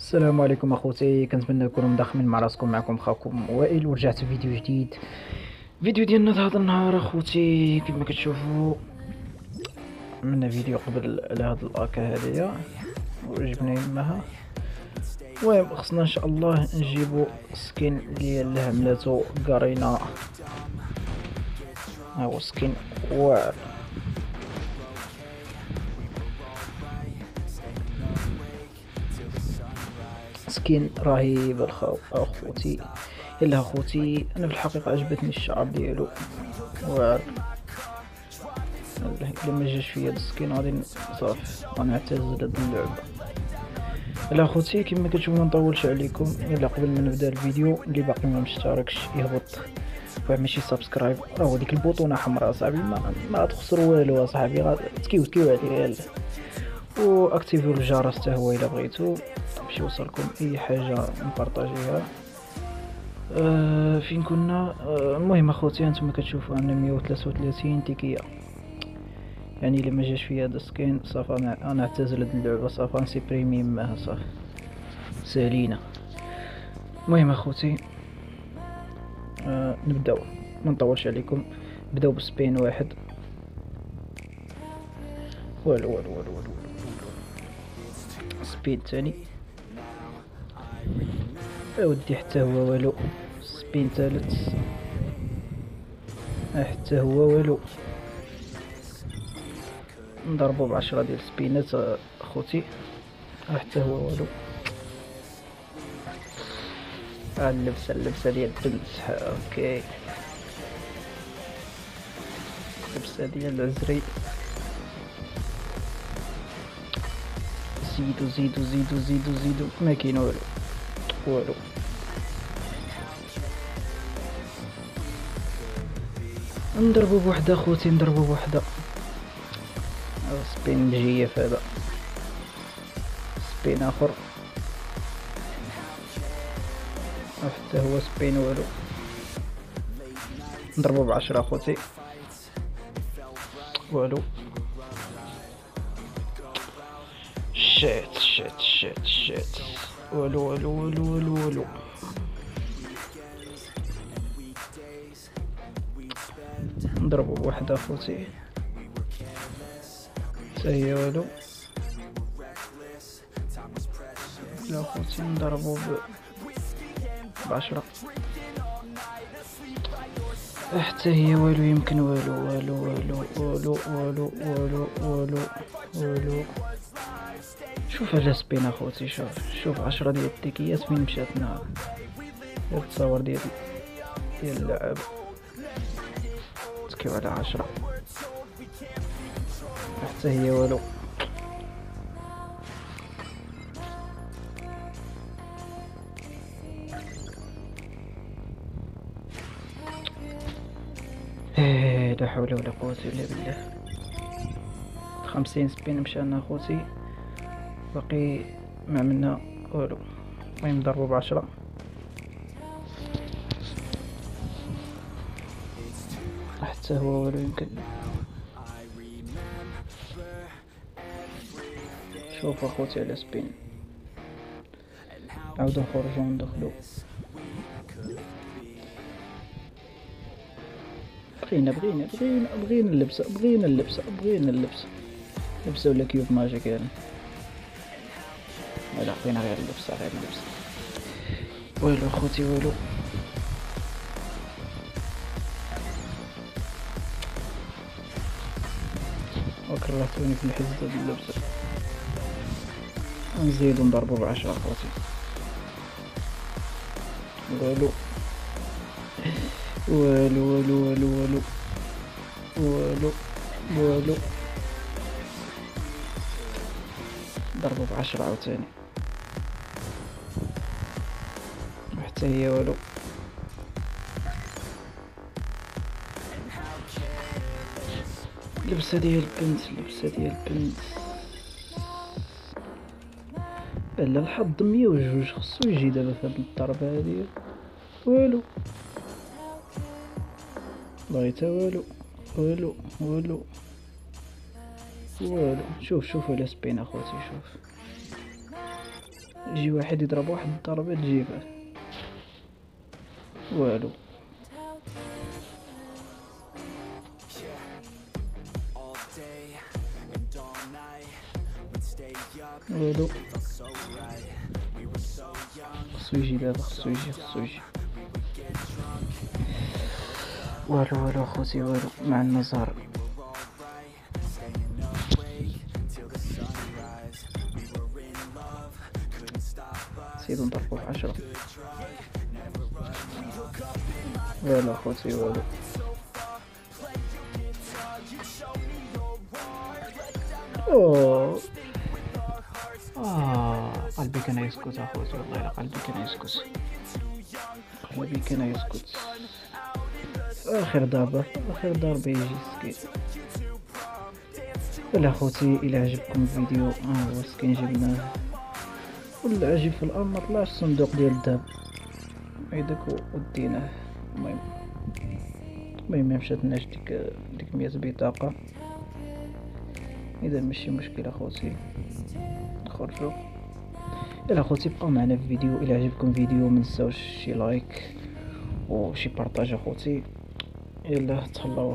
السلام عليكم أخوتي كنتمنى تكونوا مداخمين مع راسكم معكم خاكم وائل ورجعت في فيديو جديد. فيديو ديالنا هذا النهار أخوتي كما كتشوفوا عملنا فيديو قبل على هاد الاكا هذيا وجبنا يماها المهم خصنا إن شاء الله نجيبو skin اللي عملاتو قارينا ها هو skin واعر. skin رهيب الخو أخوتي. الا أخوتي أنا في الحقيقة عجبتني الشعر ديالو. واعر إلا ما جاش فيا ال skin غادي صافي. غنعتزل هاد اللعبة. الا أخوتي كما كتشوفوا ما نطولش عليكم. الا قبل ما نبدأ الفيديو اللي باقي ما مشتركش يهبط. ويعمل شي subscribe. راه ديك البوطونه حمراء صاحبي ما ما تخسر والو صاحبي. تكيو تكيو عليه واكتيفيو الجرس حتى هو إلا بغيتو. باش يوصلكم أي حاجة نبارطاجيها. أه فين كنا؟ أه المهم أخوتي أنتم كتشوفوا عندنا 133 تيكية. يعني إلا ما جاش فيا هذا skin صافي أنا اعتزل هاد اللعبة صافي نسيبريمي ماها صافي سالينا. المهم أخوتي أه نبداو ما نطولش عليكم. نبداو ب spin واحد. والو والو والو. spin تاني. اودي حتى هو والو. spin تالت. حتى هو والو. نضربو بعشرة ديال سبينات أخوتي. حتى هو والو. اللبسة اللبسة ديال البنت okay. اللبسة ديال العزري. زيدو زيدو زيدو زيدو زيدو ما كاين والو والو نضربو بوحدة خوتي نضربو بوحدة سبين مجيف هذا سبين اخر حتى هو سبين والو نضربو بعشرة خوتي والو shit shit shit shit والو والو والو والو والو نضربو بوحدة خوتي هي والو لا خوتي نضربو ب بعشرة. حتى هي والو يمكن والو والو والو والو والو والو والو والو شوف على سبين اخوتي شوف شوف عشرة ديال التيكيات فين مشاتنا هاد التصاور ديال ديال اللعب. تكيو على عشرة. حتى هي والو. إيه، لا حول ولا قوة إلا بالله. خمسين سبين مشانا اخوتي باقي ما عملنا والو المهم نضربو بعشرة. حتى هو والو يمكن. شوف أخوتي على سبين. نعاودو نخرجو وندخلو بغينا بغينا بغينا بغينا اللبسة بغينا اللبسة بغينا اللبسة. لبسة ولا cube magic يعني. لا بغينا غير اللبسة غير اللبسة والو أخوتي والو وكرهتوني في الحزة ديال اللبسة نزيدو نضربو بعشرة أخوتي. والو والو والو والو والو والو والو ضربو بعشرة عاوتاني والو لبسة ديال البنت لبسة ديال البنت. لا الحظ مية وجوج خصو يجي دابا في هاد الضربة هادي. والو. والله تا والو. والو والو. والو. شوف شوف على سبين اخوتي شوف. يجي واحد يضرب واحد الضربة تجيبه. والو والو خصو يجي دابا خصو يجي خصو يجي والو والو خوتي والو مع النزار سيدو نضربو عشرة والو خوتي والو أوه. آه قلبي كان يسكت أخوتي والله قلبي كان يسكت. قلبي كان يسكت. آخر ضربة آخر ضربة يجي ولا خوتي إلا عجبكم الفيديو. ها هو جبناه. والعجيب في الأمر مطلعش الصندوق ديال الذهب هيداك وديناه. المهم. المهم مشاتلناش ديك ديك مية بطاقة إذا ماشي مشكل أخوتي. نخرجوا إلى اخوتي بقاو معنا في الفيديو إلى عجبكم الفيديو منساوش شي لايك وشي بارطاج أخوتي. يلا تهلاو